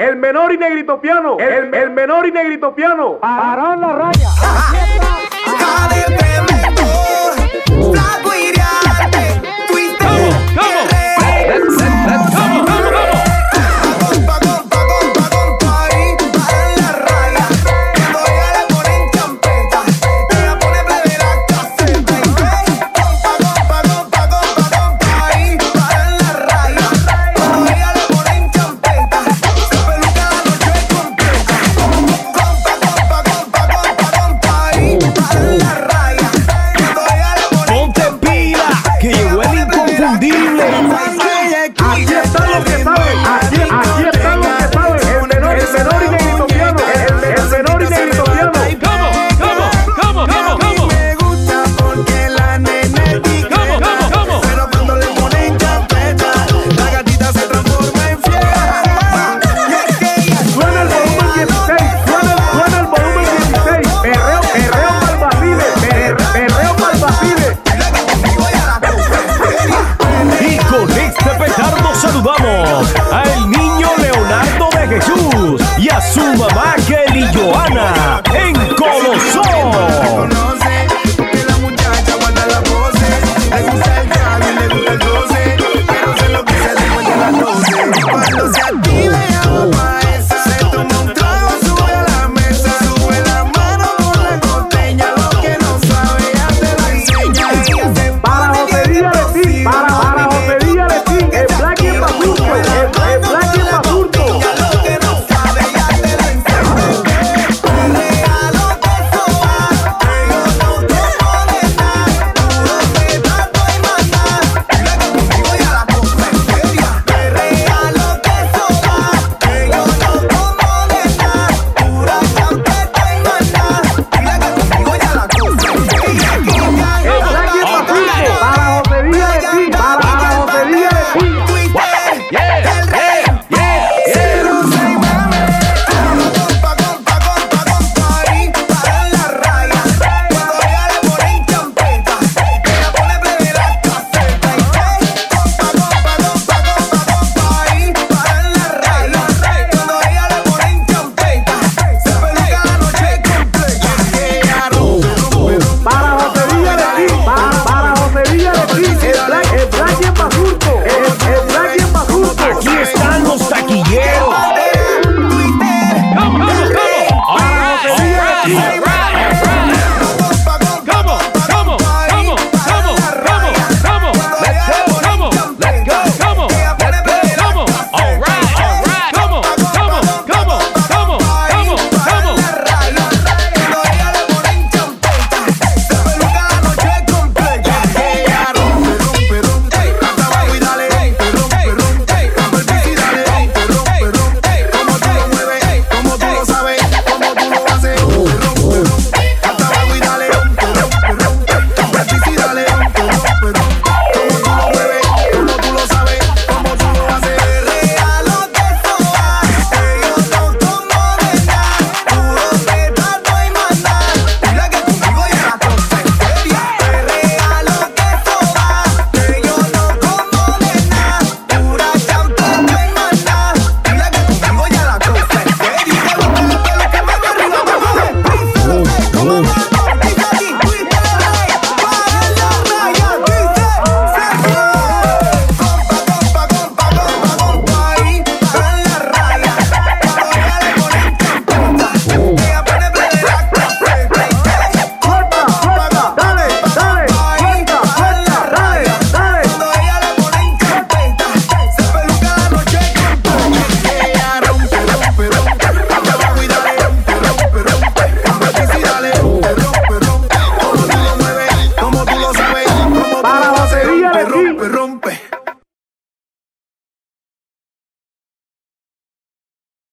El menor y negrito piano. El, el menor y negrito piano. Parón la raya. assuma mais.